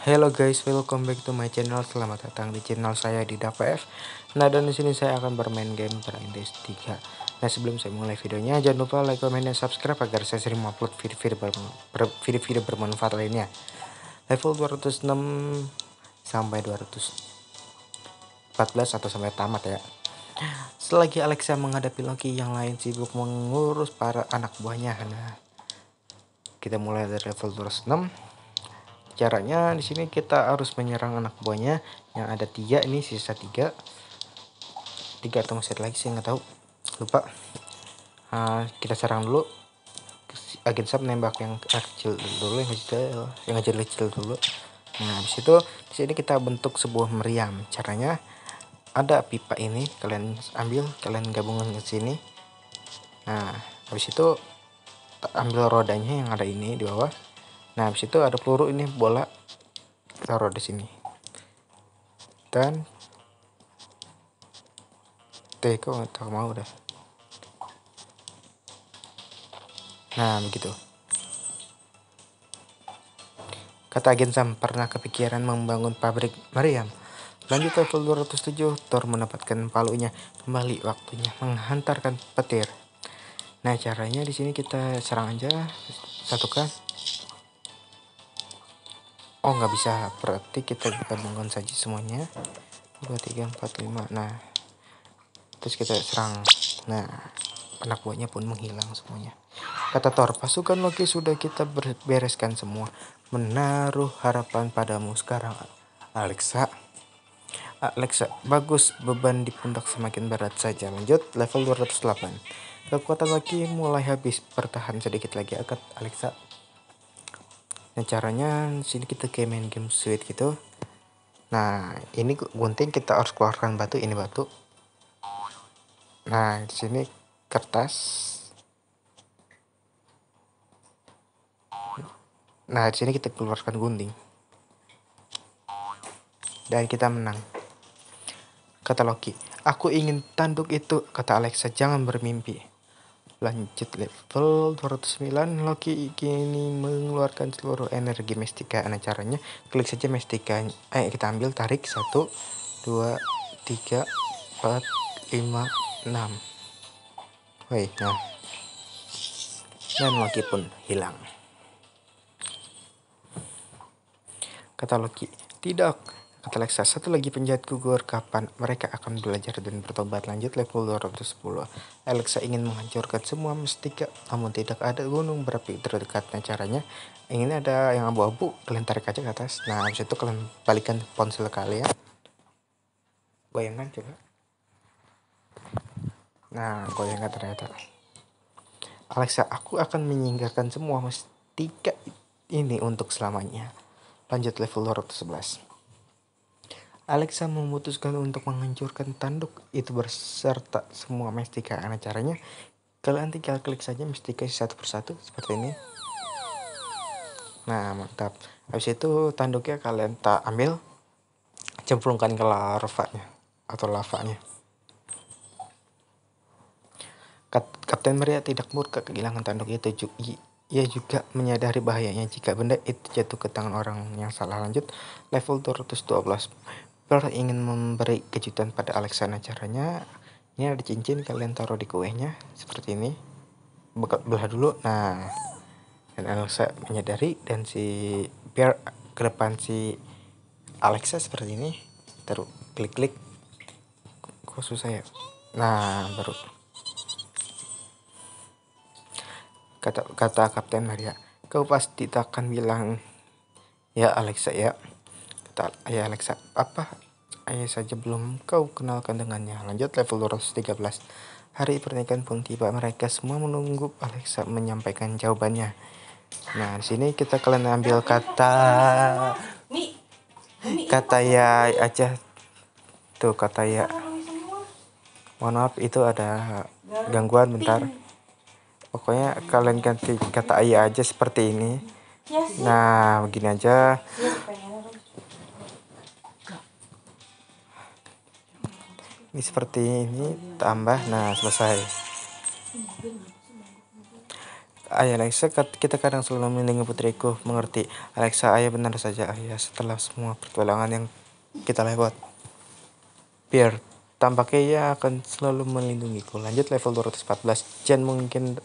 Hello guys, welcome back to my channel. Selamat datang di channel saya di DAPF. Nah, dan di sini saya akan bermain game Perintis 3. Nah, sebelum saya mulai videonya, jangan lupa like, comment, dan subscribe agar saya sering upload video-video video-video bermanfaat lainnya. Level 206 sampai 214 atau sampai tamat ya. Selagi Alexa menghadapi Loki yang lain sibuk mengurus para anak buahnya. Nah, kita mulai dari level 206 caranya di sini kita harus menyerang anak buahnya yang ada tiga ini sisa tiga. Tiga atau masih lagi saya nggak tahu. Lupa. Uh, kita serang dulu. Agen sub nembak yang kecil dulu yang kecil yang kecil kecil dulu. Nah habis itu di sini kita bentuk sebuah meriam. Caranya ada pipa ini kalian ambil kalian gabungkan ke sini. Nah habis itu ambil rodanya yang ada ini di bawah nah habis itu ada peluru ini bola. Taruh di sini. Dan teko nggak mau dah. Nah begitu. Kata agen Sam pernah kepikiran membangun pabrik Mariam? Lanjut level 207 Thor mendapatkan palunya. Kembali waktunya menghantarkan petir. Nah caranya di sini kita serang aja. Satukan oh nggak bisa. Berarti kita gabungkan saja semuanya. 2 3 4 5 nah terus kita serang. Nah anak buahnya pun menghilang semuanya. Kata Thor pasukan Loki sudah kita bereskan semua. Menaruh harapan padamu sekarang Alexa. Alexa bagus beban di pundak semakin berat saja. Lanjut level 208 kekuatan Loki mulai habis. Bertahan sedikit lagi. Akan Alexa nah caranya sini kita kayak main game sweet gitu. Nah ini gunting kita harus keluarkan batu ini batu. Nah di sini kertas. Nah di sini kita keluarkan gunting. Dan kita menang. Kata Loki aku ingin tanduk itu kata Alexa jangan bermimpi Lanjut level 209 Loki kini mengeluarkan seluruh energi Mestika. Nah caranya klik saja Mestika. Eh kita ambil tarik 1 2 3 4 5 6. Woi, nah. Dan Loki pun hilang. Kata Loki, "Tidak, Kata Alexa, satu lagi penjahat gugur, kapan mereka akan belajar dan bertobat lanjut level 210. Alexa ingin menghancurkan semua mistika, namun tidak ada gunung berapi terdekatnya caranya. Ingin ada yang abu-abu, kalian tarik aja ke atas. Nah, habis itu kalian balikan ponsel kalian. Bayangkan coba. Nah, goyangkan ternyata. Alexa, aku akan menyingkirkan semua mistika ini untuk selamanya. Lanjut level 211. Alexa memutuskan untuk menghancurkan tanduk itu berserta semua mestika. Nah caranya kalian tinggal klik saja mestika satu persatu seperti ini. Nah mantap. Habis itu tanduknya kalian tak ambil, cemplungkan ke larvanya atau lavanya. Kapten Maria tidak murka kehilangan tanduk itu. Ia juga menyadari bahayanya jika benda itu jatuh ke tangan orang yang salah. Lanjut level 212. Pearl ingin memberi kejutan pada Alexana caranya ini ada cincin kalian taruh di kuenya seperti ini. Belah dulu. Nah dan Alexa menyadari dan si biar ke depan si Alexa seperti ini taruh klik-klik. Kok susah ya? Nah baru. Kata kata Kapten Maria kau pasti tak akan bilang ya Alexa ya kata ya Alexa apa? Ayah saja belum kau kenalkan dengannya. Lanjut level 213 hari pernikahan pun tiba. Mereka semua menunggu Alexa menyampaikan jawabannya. Nah di sini kita kalian ambil kata kata ya aja. Tuh kata ya. Mohon maaf itu ada gangguan bentar. Pokoknya kalian ganti kata ayah aja seperti ini. Nah begini aja ini seperti ini tambah. Nah selesai. Ayah Alexa kita kadang selalu melindungi putriku. Mengerti. Alexa ayah benar saja. Ayah setelah semua pertolongan yang kita lewat biar tampaknya ia akan selalu melindungiku. Lanjut level 214 Jen mungkin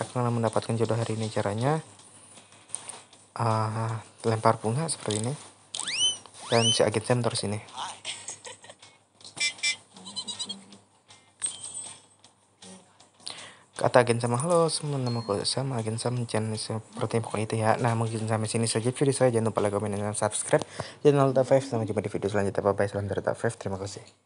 akan mendapatkan jodoh hari ini caranya. Uh, lempar bunga seperti ini. Dan si agen Sam terus ini kata agen sama halo semua nama aku sama agen sama channel seperti pokoknya itu ya. Nah mungkin sampai sini saja video saya. Jangan lupa like komen dan subscribe channel Alta 5 sampai jumpa di video selanjutnya. Bye bye salam dari 5 terima kasih